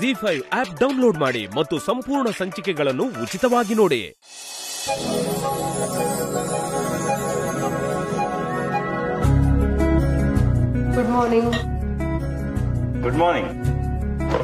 G five app download ಮಾಡಿ ಮತ್ತು ಸಂಪೂರ್ಣ ಸಂಚಿಕೆಗಳನ್ನು ಉಚಿತವಾಗಿ ನೋಡಿ. Good morning good morning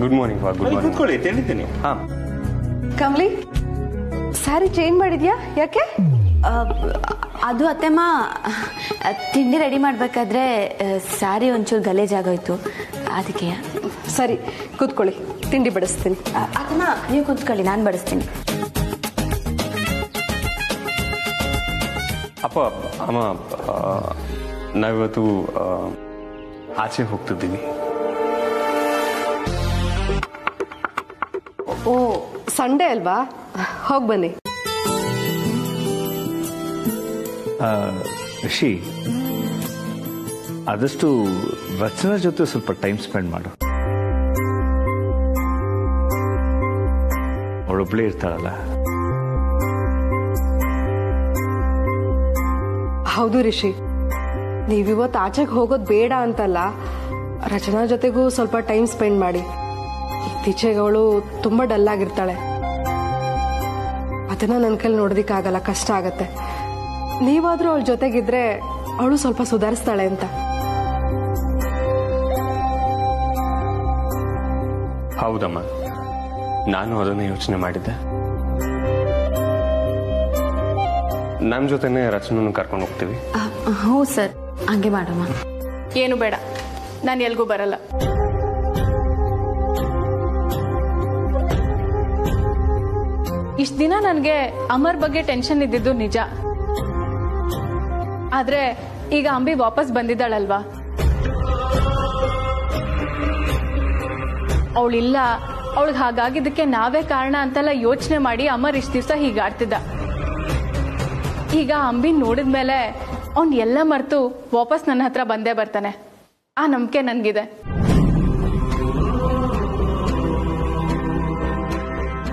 good morning good morning ಕೂತ್ಕೊಳ್ಳಿ ತಿಂಡಿದ್ದೀನಿ ಹಾ. ಕಮಲಿ ಸ್ಯಾರಿ ಚೇಂಜ್ ಮಾಡಿದ್ಯಾ? ಯಾಕೆ? ಅದು ಅತ್ತೆಮ್ಮ ತಿಂಡಿ ರೆಡಿ ಮಾಡಬೇಕಾದ್ರೆ ಸ್ಯಾರಿ ಒಂಚೂರು ಗಲೇಜಾಗೋಯ್ತು. ಅದಕ್ಕೆ? ಸರಿ ಕೂತ್ಕೊಳ್ಳಿ. ತಿಂಡಿ ಬಡಿಸ್ತೀನಿ. ಅದನ್ನ ನೀವು ಕೂತ್ಕೊಳ್ಳಿ ನಾನು ಬಡಿಸ್ತೀನಿ. ಅಪ್ಪ ಅಮ್ಮ ನಾವಿವತ್ತು ಆಚೆ ಹೋಗ್ತಿದ್ದೀವಿ. ಓ ಸಂಡೇ ಅಲ್ವಾ? ಹೋಗಿ ಬನ್ನಿ. ರಿಷಿ ಆದಷ್ಟು ರಚನಾ ಜೊತೆ ಸ್ವಲ್ಪ ಟೈಮ್ ಸ್ಪೆಂಡ್ ಮಾಡು. ಅವಳೊಬ್ಳೇ ಇರ್ತಾಳಲ್ಲ? ಹೌದು ರಿಷಿ. ನೀವಿವತ್ತು ಆಚೆಗೆ ಹೋಗೋದು ಬೇಡ ಅಂತಲ್ಲ, ರಚನಾ ಜೊತೆಗೂ ಸ್ವಲ್ಪ ಟೈಮ್ ಸ್ಪೆಂಡ್ ಮಾಡಿ. ಇತ್ತೀಚೆಗೆ ಅವಳು ತುಂಬ ಡಲ್ ಆಗಿರ್ತಾಳೆ. ಅದನ್ನ ನನ್ನ ಕೈಲಿ ನೋಡೋದಿಕ್ಕಾಗಲ್ಲ, ಕಷ್ಟ ಆಗತ್ತೆ. ನೀವಾದ್ರೂ ಅವಳ ಜೊತೆಗಿದ್ರೆ ಅವಳು ಸ್ವಲ್ಪ ಸುಧಾರಿಸ್ತಾಳೆ ಅಂತ. ಹೌದಮ್ಮ. ನಾನು ಅದನ್ನೇ ಯೋಚನೆ ಮಾಡಿದ್ದೆ. ನಮ್ಮ ಜೊತೆನೆ ರಚನನ್ನು ಕರ್ಕೊಂಡು ಹೋಗ್ತೀವಿ? ಹೌದು ಸರ್. ಹಂಗೆ ಮಾಡಮ್ಮ. ಏನು ಬೇಡ. ನಾನು ಎಲ್ಗೂ ಬರಲ್ಲ. ಇಷ್ಟ ದಿನ ನನಗೆ ಅಮರ್ ಬಗ್ಗೆ ಟೆನ್ಷನ್ ಇದ್ದಿದ್ದು ನಿಜ. ಆದ್ರೆ ಈಗ ಅಂಬಿ ವಾಪಸ್ ಬಂದಿದ್ದಾಳಲ್ವಾ? ಅವಳಿಲ್ಲ. ಅವಳಿಗೆ ಹಾಗಾಗಿದ್ದಕ್ಕೆ ನಾವೇ ಕಾರಣ ಅಂತೆಲ್ಲ ಯೋಚನೆ ಮಾಡಿ ಅಮರ್ ಇಷ್ಟು ದಿವಸ ಹೀಗಾಡ್ತಿದ್ದ ಈಗ ಅಂಬಿ ನೋಡಿದ್ಮೇಲೆ ಅವ್ನು ಎಲ್ಲ ಮರ್ತು ವಾಪಸ್ ನನ್ನ ಹತ್ರ ಬಂದೇ ಬರ್ತಾನೆ. ಆ ನಂಬಿಕೆ ನನ್ಗಿದೆ.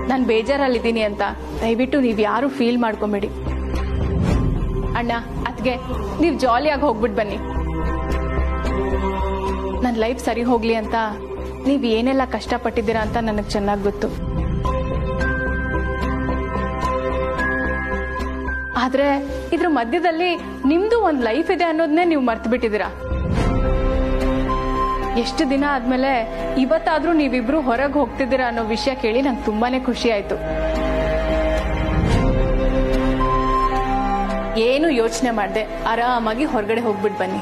ನಾನು ಬೇಜಾರಲ್ಲಿದ್ದೀನಿ ಅಂತ. ದಯವಿಟ್ಟು ನೀವು ಯಾರು ಫೀಲ್ ಮಾಡ್ಕೊಂಬೇಡಿ. ಅಣ್ಣ ಅದ್ಗೆ ನೀವು ಜಾಲಿಯಾಗಿ ಹೋಗ್ಬಿಟ್ಟು ಬನ್ನಿ. ನನ್ನ ಲೈಫ್ ಸರಿ ಹೋಗ್ಲಿ ಅಂತ ನೀವು ಏನೆಲ್ಲ ಕಷ್ಟಪಟ್ಟಿದ್ದೀರಾ ಅಂತ ನನಗೆ ಚೆನ್ನಾಗಿ ಗೊತ್ತು. ಆದ್ರೆ ಇದ್ರ ಮಧ್ಯದಲ್ಲಿ ನಿಮ್ದು ಒಂದ್ ಲೈಫ್ ಇದೆ ಅನ್ನೋದನ್ನೇ ನೀವು ಮರ್ತು ಬಿಟ್ಟಿದ್ದೀರಾ ಎಷ್ಟು ದಿನ ಆದ್ಮೇಲೆ ಇವತ್ತಾದ್ರೂ ನೀವಿಬ್ರು ಹೊರಗೆ ಹೋಗ್ತಿದ್ದೀರಾ ಅನ್ನೋ ವಿಷಯ ಕೇಳಿ ನಂಗೆ ತುಂಬಾನೇ ಖುಷಿ ಆಯ್ತು. ಏನು ಯೋಚನೆ ಮಾಡ್ದೆ, ಆರಾಮಾಗಿ ಹೊರಗಡೆ ಹೋಗ್ಬಿಟ್ಟು ಬನ್ನಿ.